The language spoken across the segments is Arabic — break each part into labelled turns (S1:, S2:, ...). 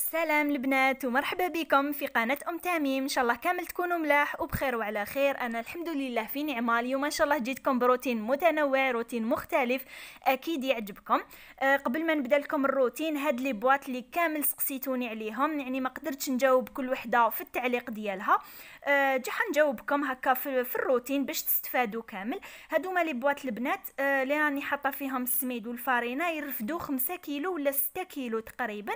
S1: سلام البنات ومرحبا بكم في قناة أم تميم إن شاء الله كامل تكونوا ملاح وبخير وعلى خير. أنا الحمد لله في نعمة اليوم. إن شاء الله جيتكم بروتين متنوع روتين مختلف أكيد يعجبكم. أه قبل ما نبدأ لكم الروتين هاد لي بواط اللي كامل سقسيتوني عليهم. يعني ما قدرتش نجاوب كل وحدة في التعليق ديالها. جا حنجاوبكم هكا في, الروتين باش تستفادوا كامل. هادوما لي بواط البنات اللي راني حاطة فيهم السميد والفارينة يرفدوا خمسة كيلو ولا ستة كيلو تقريبا.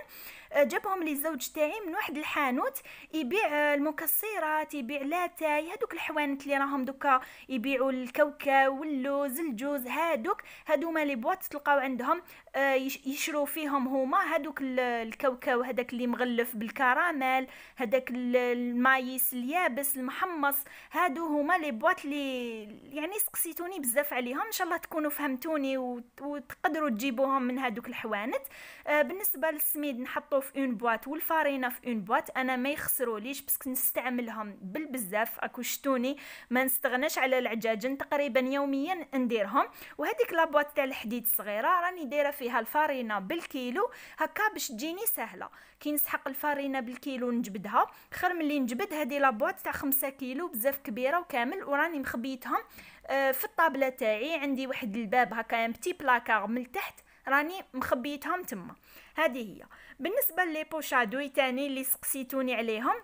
S1: أه جابهم لي الزوج تاعي من واحد الحانوت يبيع آه، المكسرات يبيع لاتاي هادوك الحوانت اللي راهم دوكا يبيعوا الكاوكاو واللوز الجوز هادوك. هادوما les boîtes تلقاو عندهم آه، يشرو فيهم هما هادوك الكاوكاو هذاك اللي مغلف بالكراميل هذاك ال maïs اليابس. المحمص هادو هما les boîtes اللي يعني سقسيتوني بزاف عليهم. إن شاء الله تكونوا فهمتوني وتقدروا تجيبوهم من هادوك الحوانت. آه، بالنسبة للسميد نحطوه في une boîte والفارينة في une boîte. أنا ما يخسروليش parce que نستعملهم بالبزاف أكو شتوني ما نستغناش على العجاجن تقريبا يوميا نديرهم. وهذيك la boîte تاع الحديد الصغيره راني دايرة فيها الفارينة بالكيلو هكا باش تجيني سهلة. كي نسحق الفارينة بالكيلو نجبدها خير ملي نجبد هذه la boîte تاع خمسة كيلو بزاف كبيرة وكامل وراني مخبيتهم آه، في الطابلة تاعي. عندي واحد الباب هكا petit placard من تحت راني مخبيتهم تما. هذه هي. بالنسبة les poches à douille تاني اللي سقسيتوني عليهم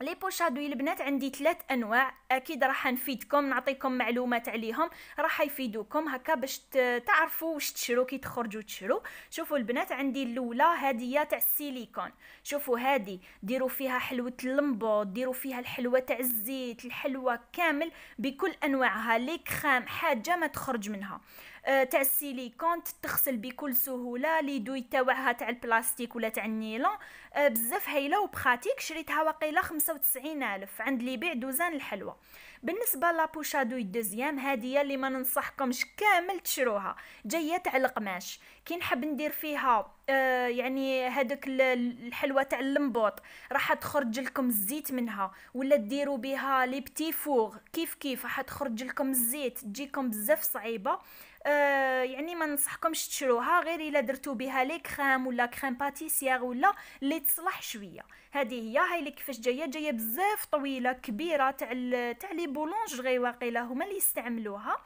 S1: les poches à douille البنات عندي ثلاث أنواع. أكيد راح نفيدكم نعطيكم معلومات عليهم. راح يفيدوكم هكا باش تعرفوا واش تشرو كي تخرجوا تشرو. شوفوا البنات عندي الأولى هذه تاع السيليكون. شوفوا هذه ديروا فيها حلوة اللمبوط ديروا فيها الحلوة تاع الزيت الحلوة كامل بكل أنواعها. les crèmes حاجة ما تخرج منها. تاع السيليكون تغسل بكل سهولة les douilles تاعها تاع البلاستيك ولا تاع النيلون. آه، بزاف هايلة و pratique. شريتها واقيلا 95 ألف عند اللي يبيع دوزان الحلوى بالنسبة لابوشادو الدوزيام هذه اللي ما ننصحكمش كامل تشروها. جاية تاع القماش. كي نحب ندير فيها آه يعني هذاك الحلوة تاع اللمبوط راح تخرج لكم الزيت منها. ولا ديروا بها les petits fours. كيف كيف؟ راح تخرج لكم الزيت تجيكم بزاف صعيبة. آه يعني ما ننصحكمش تشروها غير إلا درتو بها les crèmes ولا crème pâtissière ولا اللي تصلح شوية. هذه هي. هاي ليك كيفاش جاية؟ جاية بزاف طويلة كبيرة تاع تاع les boulangeries واقيلا هما اللي يستعملوها.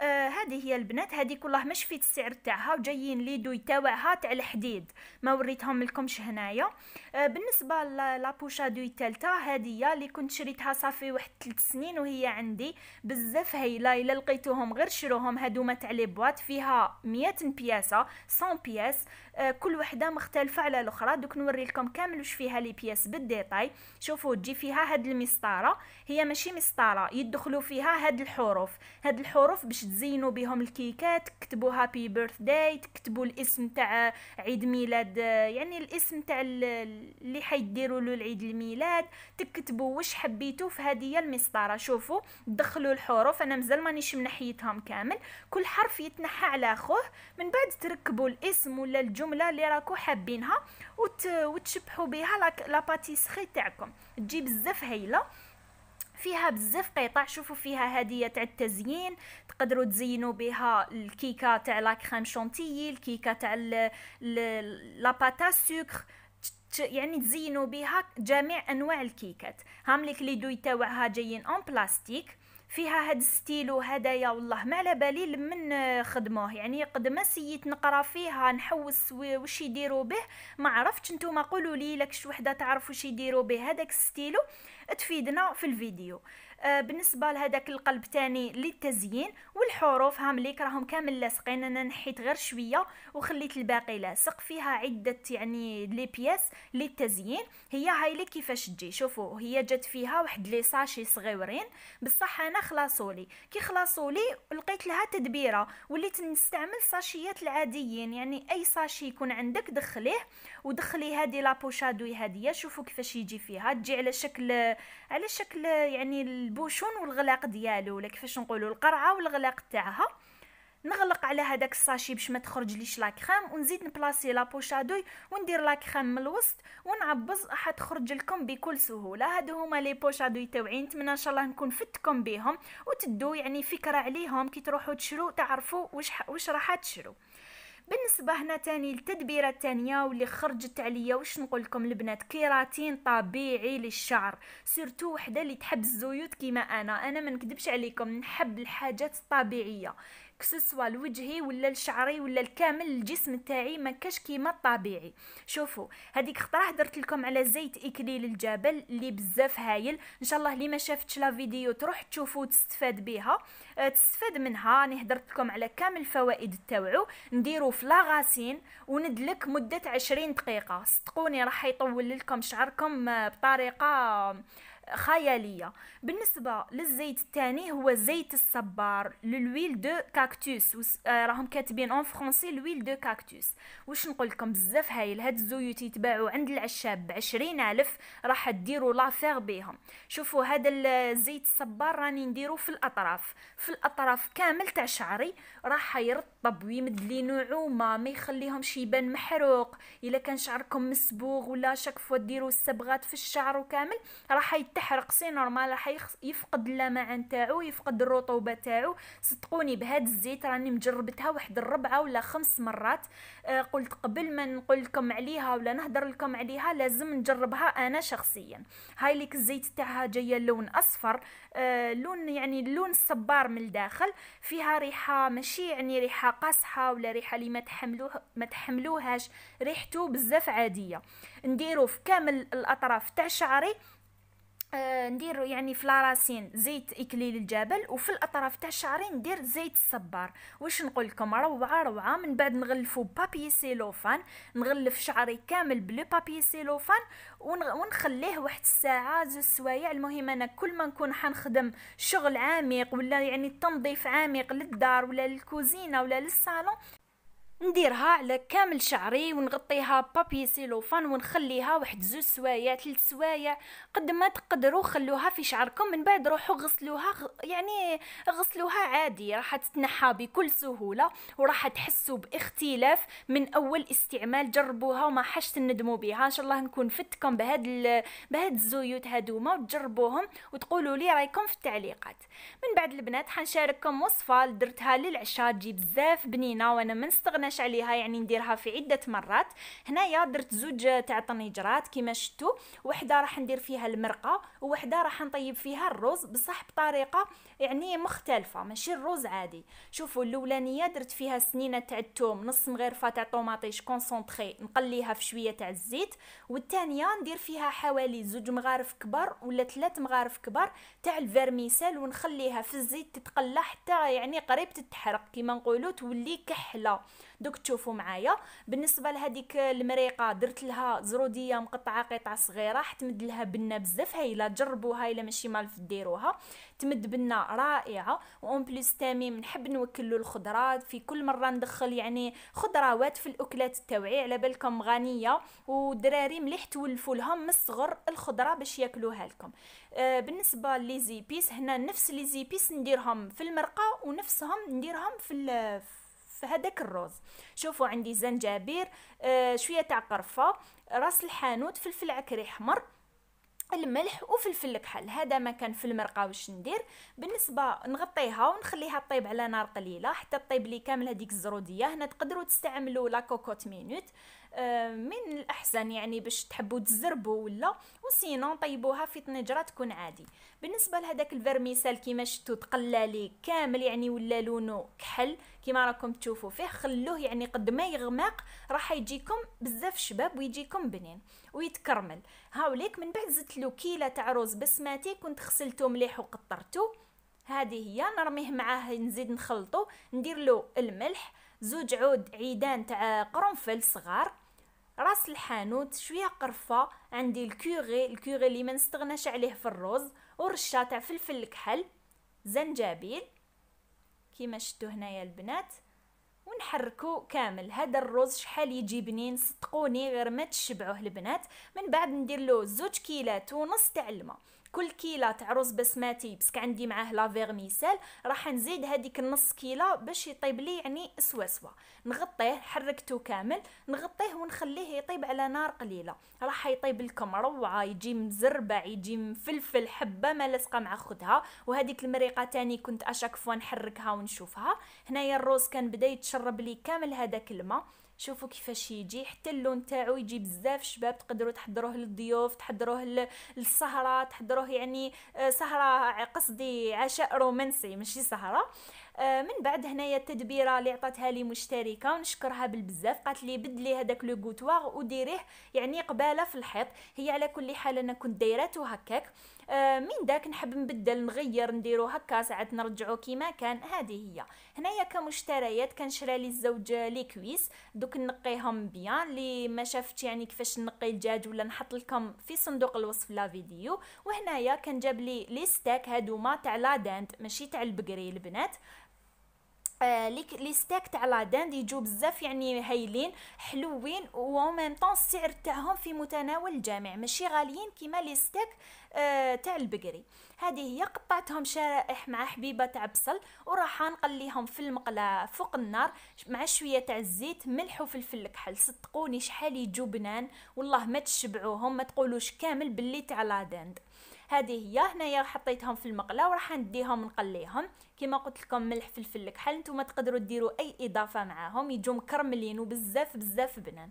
S1: آه هذه هي البنات هذه كلها مش في السعر تاعها وجايين les douilles تاعها تاع الحديد. ما وريتهم لكمش هنايا. آه بالنسبة la poche à douille الثالثه هذه اللي كنت شريتها صافي واحد 3 سنين وهي عندي. بزاف هايله إلا لقيتوهم غير شروهم هادوما تاع les boîtes فيها 100 بياسة 100 pièces. آه كل وحدة مختلفة على الأخرى. دوك نوري لكم كامل واش فيها les pièces بال détail شوفوا تجي فيها هاد المسطرة. هي ماشي مسطرة يدخلوا فيها هاد الحروف. هاد الحروف باش تزينوا بهم الكيكات تكتبوا happy birthday تكتبوا الاسم تاع عيد ميلاد يعني الاسم تاع اللي حيديروا له العيد الميلاد. تكتبوا واش حبيتوا في هذه المسطرة. شوفوا دخلوا الحروف أنا مازال مانيش منحيتهم كامل. كل حرف يتنحى على أخوه. من بعد تركبوا الاسم ولا الجملة اللي راكو حابينها وت... وتشبحوا بها لا باتيسري تاعكم. تجي بزاف هايلة. فيها بزاف قطع شوفوا فيها هدية تاع التزيين تقدروا تزينوا بها الكيكة تاع لا كريم شونتيي الكيكه تاع لا باتا سكر يعني تزينوا بها جميع أنواع الكيكات. هاهم ليك les douilles تاعها جايين en plastique فيها هاد الستيلو هدايا والله ما على بالي لمن خدموه. يعني قد ما سيت نقرا فيها نحوس واش يديروا به ما عرفتش نتوما قولوا لي لكش وحدة تعرف واش يديروا به هذاك الستيلو تفيدنا في الفيديو. بالنسبة لهذاك القلب تاني للتزيين والحروف هاهم ليك راهم كامل لاصقين أنا نحيت غير شوية وخليت الباقي لاصق فيها عدة يعني les pièces للتزيين. هي هاي ليك كيفاش تجي؟ شوفوا هي جات فيها واحد les sachets صغيورين بصح أنا خلاصولي. كي خلاصولي لقيت لها تدبيرة وليت نستعمل ساشيات العاديين. يعني أي ساشي يكون عندك دخليه ودخلي هذه la poche à douille هذه شوفوا كيفاش يجي فيها. تجي على شكل على شكل يعني ال bouchon والغلاق ديالو. ولا كيفاش نقولوا القرعة والغلاق تاعها. نغلق على هذاك ال sachet باش ما تخرج ليش la crème ونزيد نبلاصي la poche à douille وندير la crème من الوسط ونعبز راح تخرج لكم بكل سهولة. هادو هما les poches à douille تاوعي نتمنى إن شاء الله نكون فدتكم بهم وتدو يعني فكرة عليهم. كي تروحوا تشرو تعرفوا واش واش راح تشرو. بالنسبة هنا تاني التدبيره الثانية واللي خرجت عليا واش نقول لكم البنات؟ كيراتين طبيعي للشعر surtout وحدة اللي تحب الزيوت كيما أنا. أنا ما نكذبش عليكم نحب الحاجات الطبيعية. كسسوا لوجهي ولا لشعري ولا الكامل الجسم تاعي ما كاش كيما الطبيعي شوفوا هذيك خطره درت لكم على زيت اكليل الجبل اللي بزاف هايل ان شاء الله اللي ما شافتش لا فيديو تروح تشوفوا وتستفاد بها أه تستفاد منها راني هدرت لكم على كامل الفوائد تاوعو نديرو في لاغاسين وندلك مده عشرين دقيقه صدقوني راح يطول لكم شعركم أه، بطريقه خيالية. بالنسبة للزيت الثاني هو زيت الصبار l'huile de cactus. آه راهم كاتبين en français l'huile de cactus واش نقول لكم بزاف هايل هاد الزيوت يتباعوا عند العشاب بعشرين ألف راح ديروا l'affaire بهم شوفوا هذا الزيت الصبار راني نديرو في الأطراف. في الأطراف كامل تاع شعري راح يرطب ويمد لي نعومه ما يخليهمش يبان محروق. إلا كان شعركم مسبوغ ولا chaque fois ديروا الصبغات في الشعر وكامل راح يتحرق. c'est normal راح يفقد اللمعان تاعو يفقد الرطوبة تاعو. صدقوني بهاد الزيت راني مجربتها واحد الربعة ولا خمس مرات. آه قلت قبل ما نقول لكم عليها ولا نهضر لكم عليها لازم نجربها أنا شخصيا. هاي ليك الزيت تاعها جاية لون أصفر. آه لون يعني اللون الصبار من الداخل. فيها ريحة ماشي يعني ريحة قاصحة ولا ريحة اللي ما تحملوه ما تحملوهاش ريحته بزاف عادية. نديرو في كامل الأطراف تاع شعري آه ندير يعني في la racine زيت اكليل الجبل وفي الأطراف تاع شعري ندير زيت الصبار واش نقول لكم؟ روعة روعة. من بعد نغلفو papier cellophane نغلف شعري كامل ب le papier cellophane ونخليه واحد الساعة زوج سوايع. المهم أنا كل ما نكون حنخدم شغل عميق ولا يعني تنظيف عميق للدار ولا للكوزينة ولا للصالون نديرها على كامل شعري ونغطيها بابي سيلوفان ونخليها واحد زوج سوايع ثلاث سوايع. قد ما تقدروا خلوها في شعركم من بعد روحوا غسلوها يعني غسلوها عادي راح تتنحى بكل سهولة وراح تحسوا باختلاف من أول استعمال جربوها وما حش تندموا بها إن شاء الله نكون فتكم بهاد بهاد الزيوت هادوما وتجربوهم وتقولوا لي رأيكم في التعليقات. من بعد البنات حنشارككم وصفة درتها للعشاء. تجي بزاف بنينة وأنا ما نستغناش عليها يعني نديرها في عدة مرات. هنايا درت زوج تاع طنجرات كيما شفتوا وحدة راح ندير فيها المرقة وحده راح نطيب فيها الرز بصح بطريقة يعني مختلفة ماشي الرز عادي. شوفوا الأولانية درت فيها سنينه تاع الثوم نص مغرفة تاع طوماطيش concentrée نقليها في شوية تاع الزيت. والثانية ندير فيها حوالي زوج مغارف كبار ولا ثلاث مغارف كبار تاع ال vermicelle ونخليها في الزيت تتقلى حتى يعني قريب تتحرق كيما نقولوا تولي كحلة. دوك تشوفوا معايا. بالنسبة لهذيك المريقة درت لها زرودية مقطعة قطع صغيرة حتمد لها بنه بزاف. هايله جربوها إلا ماشي مالف ديروها. تمد بنه رائعة. و en plus quand même نحب نوكلو الخضرات في كل مرة ندخل يعني خضروات في الأكلات تاوعي على بالكم غنية. ودراري مليح تولفوا لهم من الصغر الخضرة باش ياكلوها لكم. آه بالنسبة les épices هنا نفس les épices نديرهم في المرقة ونفسهم نديرهم في في هذاك الروز. شوفوا عندي زنجبير آه شوية تاع قرفة راس الحانوت فلفل عكري احمر الملح وفلفل الكحل هذا ما كان في المرقة واش ندير. بالنسبة نغطيها ونخليها طيب على نار قليلة حتى طيب لي كامل هذيك الزرودية. هنا تقدروا تستعملوا la cocotte minute. من الأحسن يعني باش تحبوا تزربوا ولا و sinon طيبوها في طنجرة تكون عادي. بالنسبة لهداك ال vermicelle كيما شفتوا تقلى كامل يعني ولا لونه كحل كيما راكم تشوفوا فيه خلوه يعني قد ما يغمق راح يجيكم بزاف شباب ويجيكم بنين ويتكرمل. هاوليك من بعد زدت له كيلة تاع رز بسماتي كنت غسلته مليح وقطرته هذه هي نرميه معاه نزيد نخلطه ندير له الملح زوج عود عيدان تاع قرنفل صغار. راس الحانوت شوية قرفة عندي الكوري الكوري اللي ما نستغناش عليه في الرز ورشه تاع فلفل الكحل زنجبيل كيما شفتوا هنايا البنات ونحركو كامل. هذا الرز شحال يجي بنين صدقوني غير ما تشبعوه البنات. من بعد ندير له زوج كيلات ونص تاع الماء. كل كيلة تاع رز بسماتي parce que عندي معاه la vermicelle راح نزيد هذيك النص كيلة باش يطيب لي يعني سوا سوا. نغطيه حركته كامل نغطيه ونخليه يطيب على نار قليلة. راح يطيب لكم روعة يجي مزربع يجي مفلفل حبة ما لصقة مع خدها. وهذيك المريقة تاني كنت à chaque fois نحركها ونشوفها. هنايا الروز كان بدأ يتشرب لي كامل هذاك الماء شوفوا كيفاش يجي. حتى اللون تاعو يجي بزاف شباب تقدروا تحضروه للضيوف تحضروه للسهرة تحضروه يعني آه، سهرة قصدي عشاء رومانسي ماشي سهرة. من بعد هنايا التدبيره اللي عطاتها لي مشتركة ونشكرها بالبزاف. قالت لي بدلي هذاك لو غوتواغ وديريه يعني قبالة في الحيط. هي على كل حال أنا كنت دايراتو هكاك. آه، من داك نحب نبدل نغير نديرو هكا ساعات نرجعو كيما كان. هذه هي. هنايا كمشتريات كان شرا لي الزوج les cuisses. دوك نقيهم bien. لي ما شافت يعني كيفاش نقي الدجاج ولا نحط لكم في صندوق الوصف la vidéo. وهنايا كان جاب لي les steaks هادوما تاع la dinde ماشي تاع البقري البنات. آه les steaks تاع la dinde يجو بزاف يعني هايلين حلوين و même temps السعر تاعهم في متناول الجميع ماشي غاليين كيما les steaks آه تاع البقري. هذه هي قطعتهم شرائح مع حبيبة تاع بصل وراح نقليهم في المقله فوق النار مع شوية تاع الزيت ملح وفلفل كحل. صدقوني شحال يجو بنان والله ما تشبعوهم ما تقولوش كامل باللي تاع لا داند هذه هي هنايا حطيتهم في المقلة وراح نديهم نقليهم. كما قلت لكم ملح فلفل كحل نتوما تقدروا ديروا أي إضافة معاهم. يجوا مكرملين وبزاف بزاف بنان.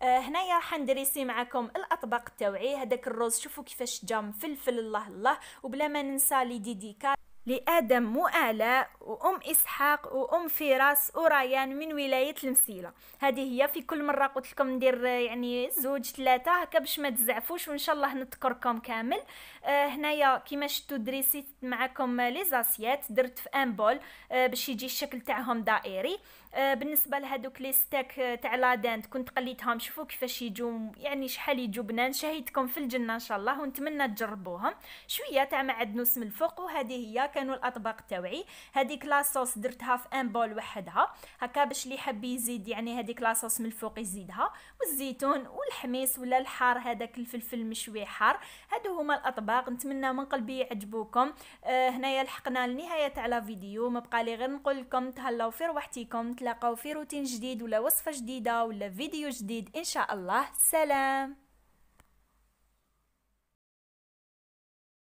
S1: آه هنايا راح ندريسي معكم الأطباق تاوعي هذاك الرز شوفوا كيفاش جا مفلفل الله الله. وبلا ما ننسى لي ديديكا. لآدم مؤلاء وأم إسحاق وأم فراس وريان من ولاية المسيلة. هذه هي في كل مرة قلت لكم ندير يعني زوج ثلاثة هكا باش ما تزعفوش وإن شاء الله نذكركم كامل. آه هنايا كيما شفتوا دريسيت معكم les assiettes درت في un bol آه باش يجي الشكل تاعهم دائري. آه بالنسبة لهذوك les steaks آه، تاع la dinde كنت قليتهم شوفوا كيفاش يجوا يعني شحال يجوا بنان شهيتكم في الجنة إن شاء الله ونتمنى تجربوهم. شوية تاع معدنوس من الفوق وهذه هي كانوا الأطباق تاوعي. هذيك لاصوص درتها في أن بول وحدها. هكا باش اللي حاب يزيد يعني هذيك لاصوص من الفوق يزيدها. والزيتون والحميص ولا الحار هذاك الفلفل المشوي حار. هادو هما الأطباق. نتمنى من قلبي يعجبوكم. آه هنايا لحقنا لنهاية تاع لا فيديو بقى لي غير نقول لكم تهلاو في روحتكم نتلاقاو في روتين جديد ولا وصفة جديدة ولا فيديو جديد. إن شاء الله. سلام!